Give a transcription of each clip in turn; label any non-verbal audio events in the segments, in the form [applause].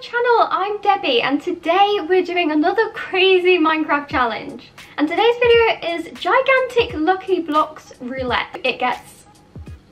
channel, I'm DibDab and today we're doing another crazy Minecraft challenge. And today's video is Gigantic Lucky Blocks Roulette. It gets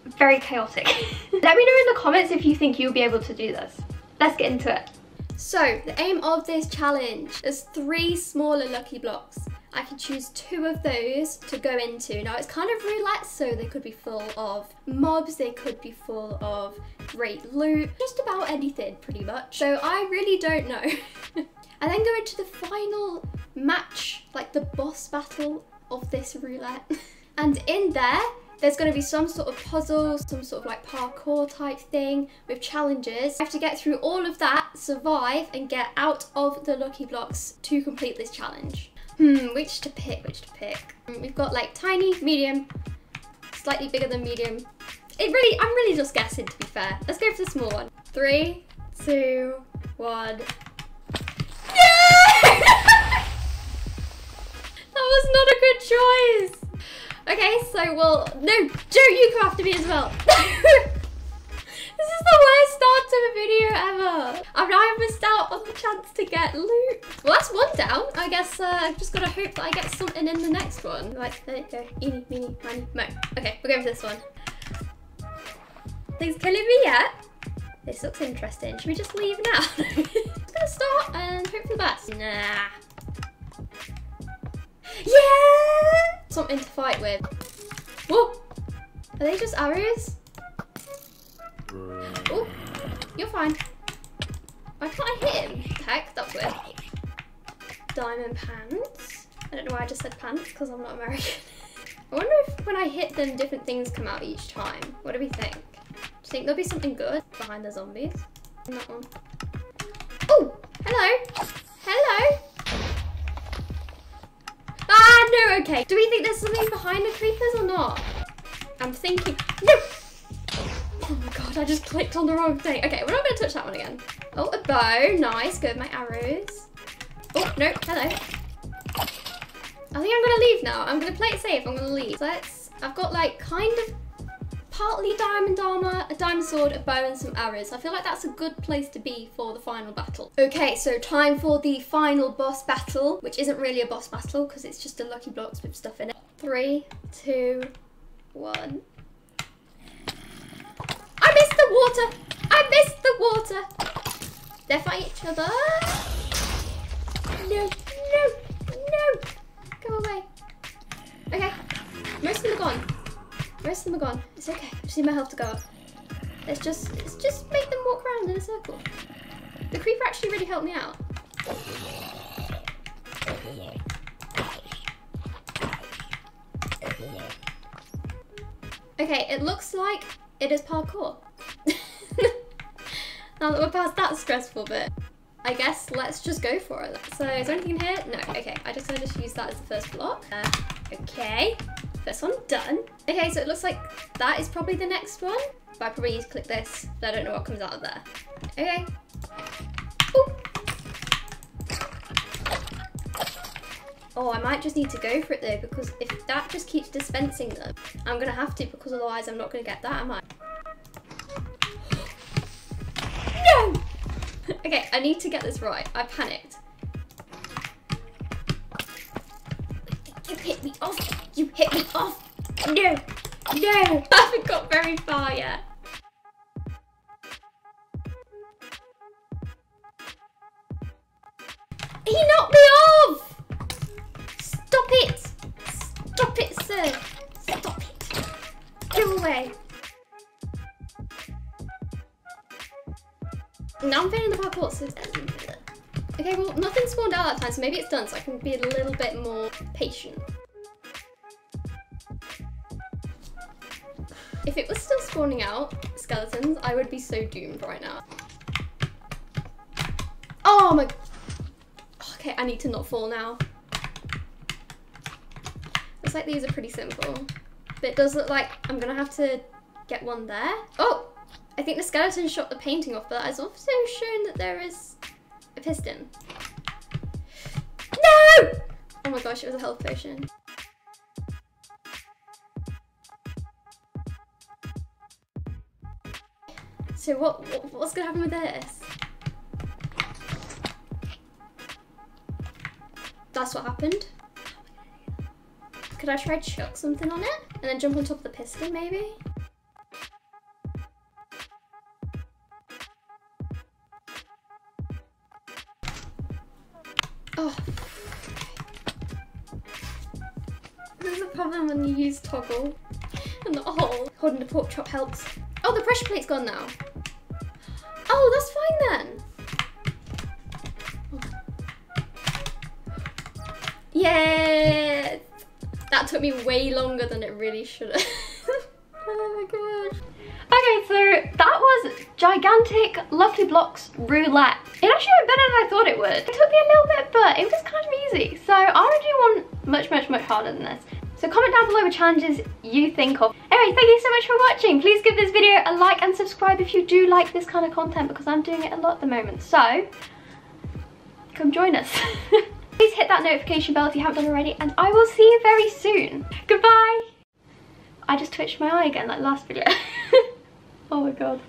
very chaotic. [laughs] Let me know in the comments if you think you'll be able to do this. Let's get into it. So, the aim of this challenge is three smaller lucky blocks. I can choose two of those to go into. Now it's kind of roulette, so they could be full of mobs, they could be full of great loot, just about anything pretty much. So I really don't know. [laughs] and then go into the final match, like the boss battle of this roulette. [laughs] and in there, there's going to be some sort of puzzle, some sort of like parkour type thing with challenges. I have to get through all of that, survive and get out of the lucky blocks to complete this challenge. Hmm, which to pick, which to pick. Hmm, we've got like tiny, medium, slightly bigger than medium. It really, I'm really just guessing to be fair. Let's go for the small one. Three, two, one. [laughs] That was not a good choice. Okay, so well, no, Joe, you come after me as well. [laughs] This is the worst start to a video ever. I've now missed out on the chance to get loot. Well, that's one down. I guess uh, I've just got to hope that I get something in the next one. Right, there you go. Eeny, meeny, miny, mo. Okay, we're going for this one. Things killing me yet? This looks interesting. Should we just leave now? I'm [laughs] just gonna start and hope for the best. Nah. Yeah! Something to fight with. Whoa! Are they just arrows? You're fine. Why can't I hit him? Heck, that's weird. Diamond pants. I don't know why I just said pants, because I'm not American. [laughs] I wonder if when I hit them, different things come out each time. What do we think? Do you think there'll be something good behind the zombies? One. Oh, hello. Hello. Ah, no, okay. Do we think there's something behind the creepers or not? I'm thinking, no, Oh my god, I just clicked on the wrong thing. Okay, we're not to touch that one again. Oh, a bow. Nice. Good, my arrows. Oh, no. Hello. I think I'm to leave now. I'm to play it safe. I'm to leave. So let's... I've got like kind of partly diamond armor, a diamond sword, a bow and some arrows. I feel like that's a good place to be for the final battle. Okay, so time for the final boss battle, which isn't really a boss battle because it's just a lucky blocks with stuff in it. Three, two, one water. I missed the water. They fight each other. No, no, no. Go away. Okay. Most of them are gone. Most of them are gone. It's okay. I just need my health to go up. Let's just let's just make them walk around in a circle. The creeper actually really helped me out. Okay, it looks like it is parkour. Now that we're past that stressful bit, I guess let's just go for it. So is there anything in here? No, okay. I just to just use that as the first block. Uh, okay, first one done. Okay, so it looks like that is probably the next one. But I probably need to click this, I don't know what comes out of there. Okay. Oh, I might just need to go for it though, because if that just keeps dispensing them, I'm gonna have to, because otherwise I'm not gonna get that, am I? [laughs] Okay, I need to get this right. I panicked. You hit me off. You hit me off. No. No. [laughs] I haven't got very far yet. He knocked me off! Now I'm feeling the parkour, so Okay, well, nothing spawned out that time, so maybe it's done, so I can be a little bit more patient. If it was still spawning out skeletons, I would be so doomed right now. Oh my... Okay, I need to not fall now. Looks like these are pretty simple. But it does look like I'm gonna have to get one there. Oh! I think the skeleton shot the painting off, but that has also shown that there is a piston. No! Oh my gosh, it was a health potion. So what, what what's gonna happen with this? That's what happened. Could I try chuck something on it and then jump on top of the piston maybe? Oh. This is a problem when you use toggle and the hole. Holding the pork chop helps. Oh, the pressure plate's gone now. Oh, that's fine then. Yeah, that took me way longer than it really should have. [laughs] oh my gosh. Okay, so that was Gigantic Lucky Blocks Roulette. It actually went better than I thought it would. It took me a little bit, but it was kind of easy. So I already want much, much, much harder than this. So comment down below what challenges you think of. Anyway, thank you so much for watching. Please give this video a like and subscribe if you do like this kind of content because I'm doing it a lot at the moment. So, come join us. [laughs] Please hit that notification bell if you haven't done already and I will see you very soon. Goodbye. I just twitched my eye again like last video. [laughs] oh my god.